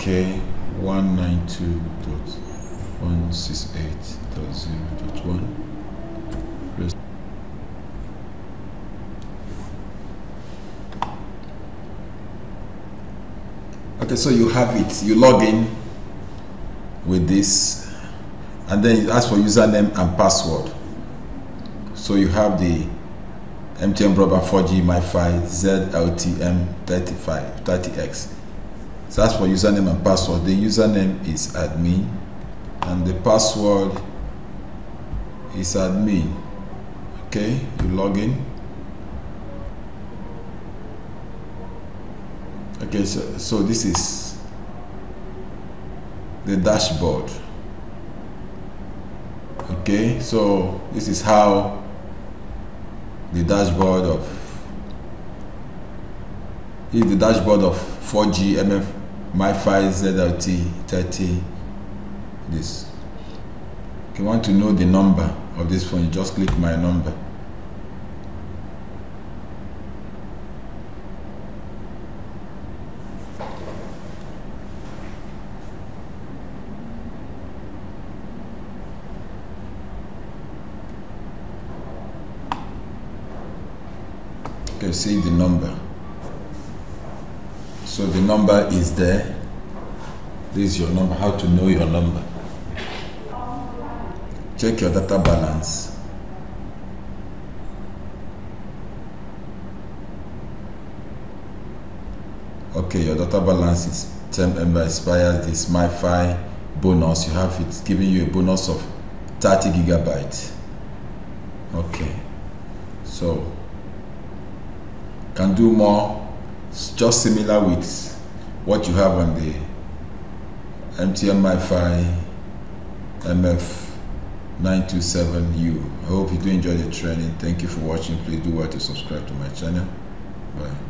okay 192.168.0.1 Press- okay so you have it. You log in with this and then it asks for username and password. So you have the MTN broadband 4G MiFi ZLTM 35 30X as for username and password. The username is admin and the password is admin. Okay you log in. Okay so, so this is the dashboard. Okay so this is how the dashboard of is the dashboard of 4G MF MiFi ZLT 30 this. If you want to know the number of this phone you just click my number. Can see the number so the number is there. This is your number. How to know your number? Check your data balance. Okay your data balance is 10 MB expires this MiFi bonus. You have it giving you a bonus of 30 gigabytes. Okay. So can do more just similar with what you have on the MTN MiFi MF 927U. I hope you do enjoy the training. Thank you for watching. Please do well to subscribe to my channel. Bye.